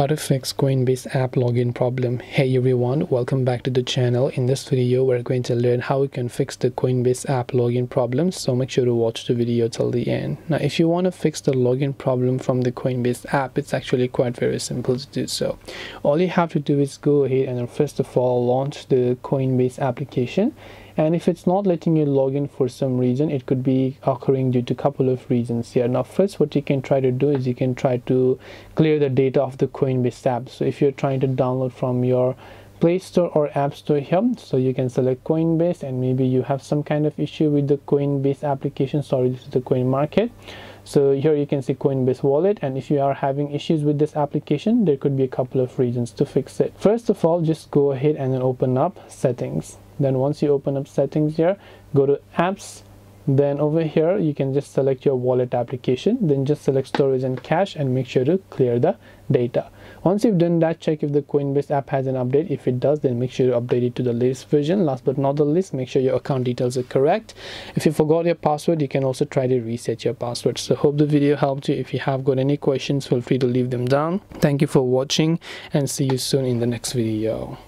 how to fix coinbase app login problem. Hey everyone welcome back to the channel. In this video we're going to learn how we can fix the coinbase app login problem so make sure to watch the video till the end. Now if you want to fix the login problem from the coinbase app it's actually quite very simple to do so. All you have to do is go ahead and first of all launch the coinbase application and if it's not letting you log in for some reason it could be occurring due to a couple of reasons here. Now first what you can try to do is you can try to clear the data of the coinbase app. So if you're trying to download from your play store or app store here so you can select coinbase and maybe you have some kind of issue with the coinbase application. Sorry this is the coin market. So here you can see coinbase wallet and if you are having issues with this application there could be a couple of reasons to fix it. First of all just go ahead and open up settings then once you open up settings here go to apps. Then over here you can just select your wallet application. Then just select storage and cache and make sure to clear the data. Once you've done that check if the coinbase app has an update. If it does then make sure to update it to the latest version. Last but not the least make sure your account details are correct. If you forgot your password you can also try to reset your password. So hope the video helped you. If you have got any questions feel free to leave them down. Thank you for watching and see you soon in the next video